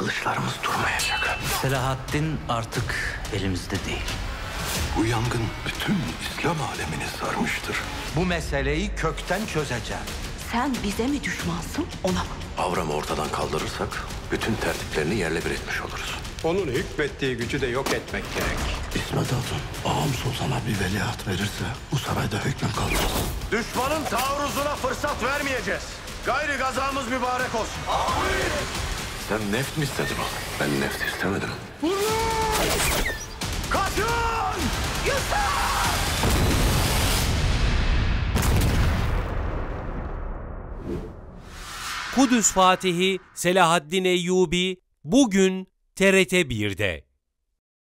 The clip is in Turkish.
kılıçlarımız durmayacak. Selahaddin artık elimizde değil. Bu yangın bütün İslam alemini sarmıştır. Bu meseleyi kökten çözeceğim. Sen bize mi düşmansın, ona mı? Avram'ı ortadan kaldırırsak bütün tertiplerini yerle bir etmiş oluruz. Onun hükmettiği gücü de yok etmek gerek. İsmet Hatun, ağam sultana bir veliaht verirse bu sarayda hüküm kalmaz. Düşmanın taarruzuna fırsat vermeyeceğiz. Gayri gazamız mübarek olsun. Sen neft mi istedin oğlum? Ben neft istemedim. Kaçın! Kudüs Fatihi Selahaddin Eyyubi bugün TRT 1'de.